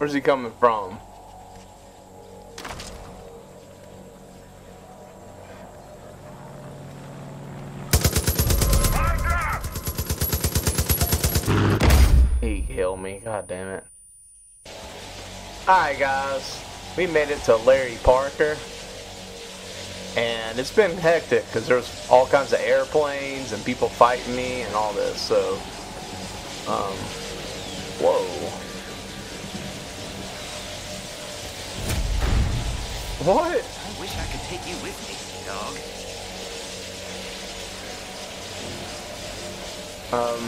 Where's he coming from? He killed me. God damn it. Alright guys, we made it to Larry Parker. And it's been hectic because there's all kinds of airplanes and people fighting me and all this. So, um, whoa. What? I wish I could take you with me, dog. Um.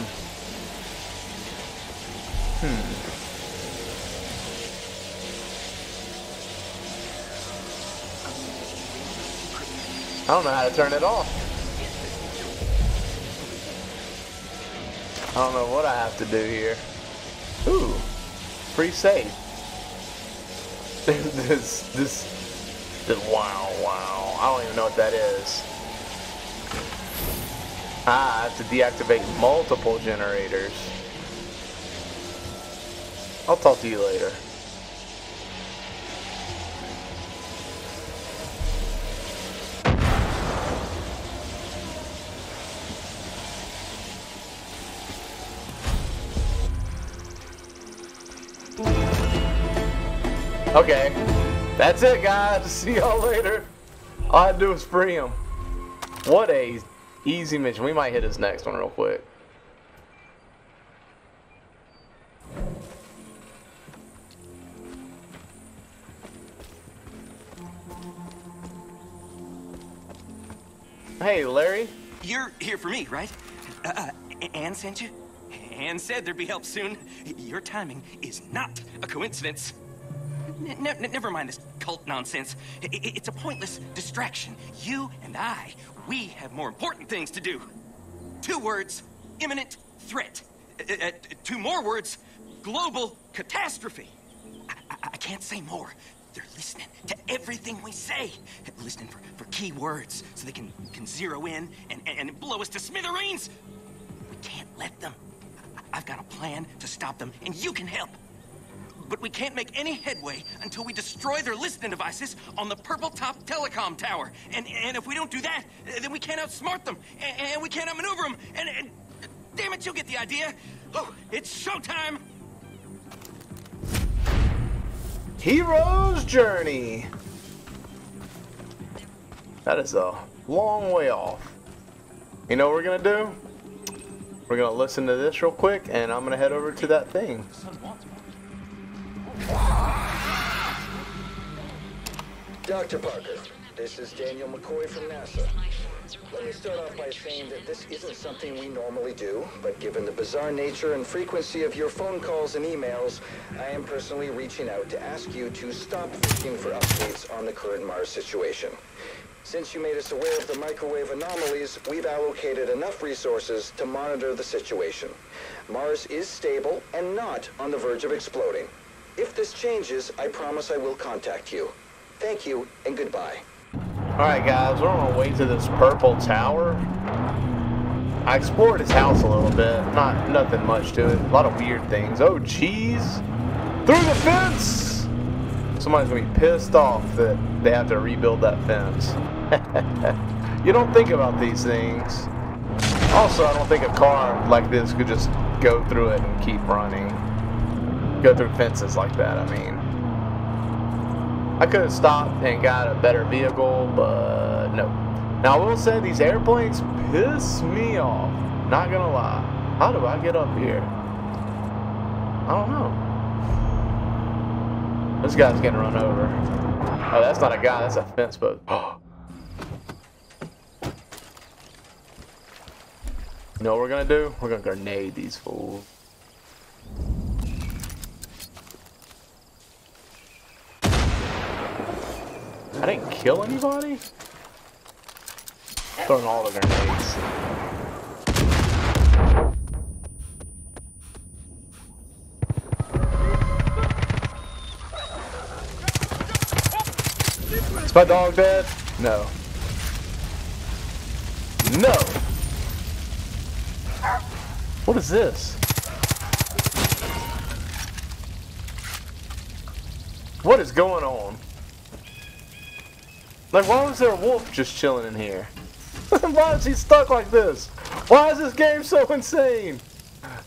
Hmm. I don't know how to turn it off. I don't know what I have to do here. Ooh, free save. this, this, this, wow, wow. I don't even know what that is. Ah, I have to deactivate multiple generators. I'll talk to you later. Okay. That's it, guys. See y'all later. All I do was free him. What a easy mission. We might hit his next one real quick. Hey, Larry. You're here for me, right? Uh, uh, Anne sent you? Anne said there'd be help soon. Your timing is not a coincidence. Never mind this cult nonsense. It's a pointless distraction. You and I, we have more important things to do. Two words, imminent threat. Uh, uh, two more words, global catastrophe. I, I, I can't say more. They're listening to everything we say. Listening for, for key words so they can, can zero in and, and, blow us to smithereens. We can't let them. I've got a plan to stop them, and you can help. But we can't make any headway until we destroy their listening devices on the Purple Top Telecom Tower. And, and if we don't do that, then we can't outsmart them, and, and we can't outmaneuver them, and, and... Damn it, you'll get the idea. Oh, it's showtime! Hero's Journey. That is a long way off. You know what we're going to do? We're going to listen to this real quick, and I'm going to head over to that thing. Dr. Parker, this is Daniel McCoy from NASA. Let me start off by saying that this isn't something we normally do, but given the bizarre nature and frequency of your phone calls and emails, I am personally reaching out to ask you to stop looking for updates on the current Mars situation. Since you made us aware of the microwave anomalies, we've allocated enough resources to monitor the situation. Mars is stable and not on the verge of exploding. If this changes, I promise I will contact you. Thank you, and goodbye. Alright guys, we're on our way to this purple tower. I explored his house a little bit. Not nothing much to it. A lot of weird things. Oh jeez. Through the fence! Somebody's gonna be pissed off that they have to rebuild that fence. you don't think about these things. Also, I don't think a car like this could just go through it and keep running. Go through fences like that, I mean. I could have stopped and got a better vehicle, but no. Now, I will say these airplanes piss me off. Not gonna lie. How do I get up here? I don't know. This guy's getting run over. Oh, that's not a guy, that's a fence post. You know what we're gonna do? We're gonna grenade these fools. I didn't kill anybody? Throwing all the grenades. Is my dog dead? No. No! What is this? What is going on? Like, why was there a wolf just chilling in here? why is he stuck like this? Why is this game so insane?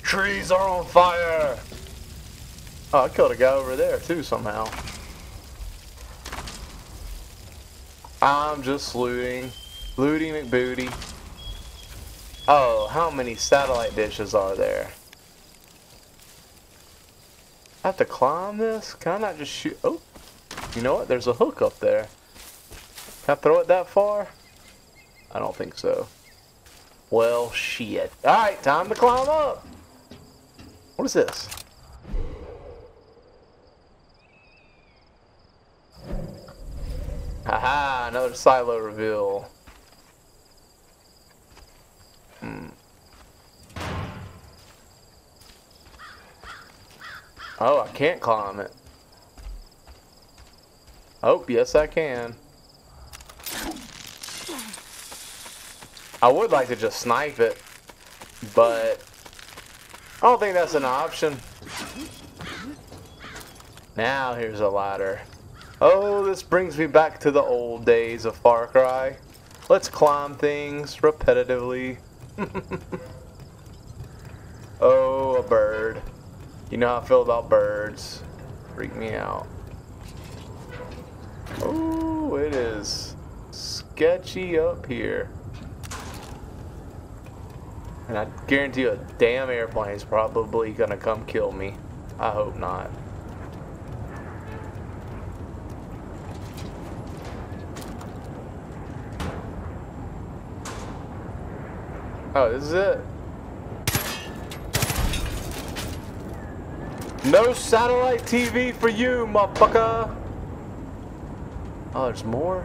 Trees are on fire! Oh, I killed a guy over there too somehow. I'm just looting. Looty McBooty. Oh, how many satellite dishes are there? I have to climb this? Can I not just shoot? Oh, you know what? There's a hook up there. Can I throw it that far? I don't think so. Well, shit. Alright, time to climb up. What is this? Haha, another silo reveal. Hmm. Oh, I can't climb it. Oh, yes I can. I would like to just snipe it, but I don't think that's an option. Now here's a ladder. Oh, this brings me back to the old days of Far Cry. Let's climb things repetitively. oh, a bird. You know how I feel about birds. Freak me out. Oh, it is sketchy up here. And I guarantee you a damn airplane is probably gonna come kill me. I hope not. Oh, this is it. No satellite TV for you, motherfucker. Oh, there's more?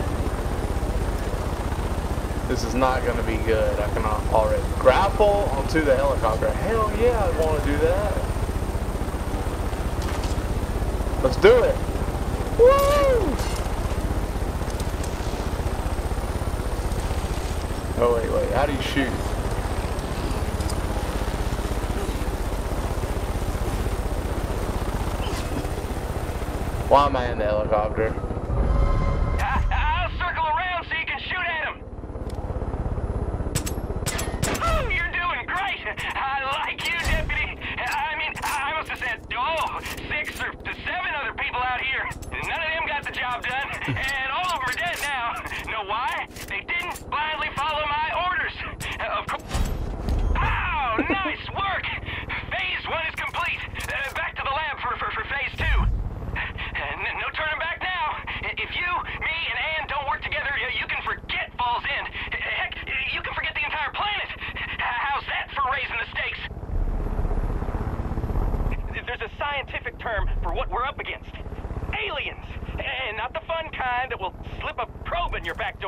This is not going to be good. I can already grapple onto the helicopter. Hell yeah, I want to do that. Let's do it. Woo! Oh, wait, wait. How do you shoot? Why am I in the helicopter?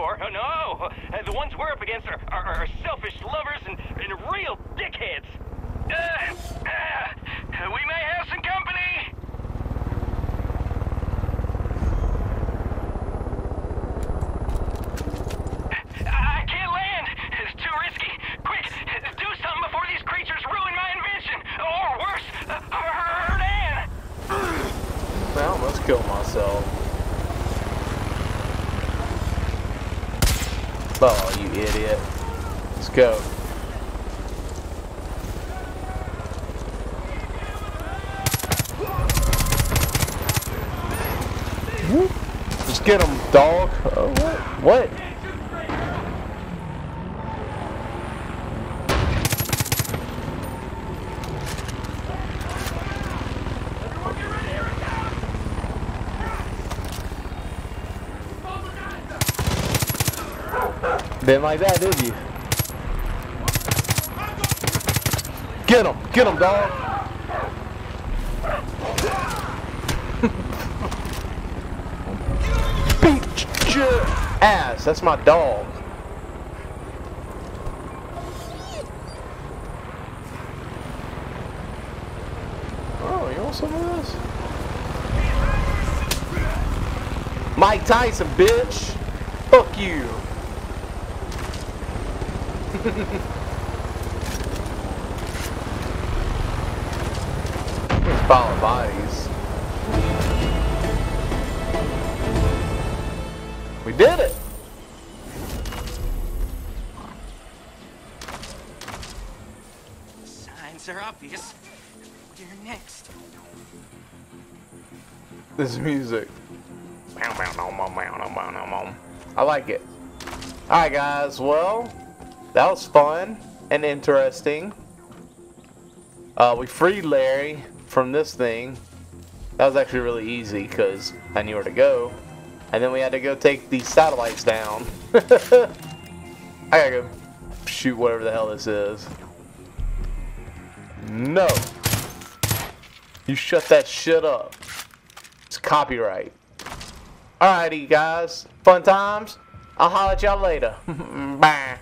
sure. Oh, no, uh, the ones we're up against are, are, are selfish lovers and, and real dickheads. Uh, uh, we may have some company. I can't land. It's too risky. Quick, do something before these creatures ruin my invention. Or worse, uh, hurt Anne. Well, let's kill myself. Oh, you idiot. Let's go. Just get him, dog. Oh, what? What? Been like that, did you? Get him! Get him, dog! Beat your ass! That's my dog. Oh, you want some of this? Mike Tyson, bitch! Fuck you! Let's follow bodies. We did it! Signs are obvious. We're next. This music. I like it. Alright guys, well, that was fun and interesting. Uh, we freed Larry from this thing. That was actually really easy because I knew where to go. And then we had to go take these satellites down. I gotta go shoot whatever the hell this is. No. You shut that shit up. It's copyright. Alrighty, guys. Fun times. I'll holler at y'all later. Bye.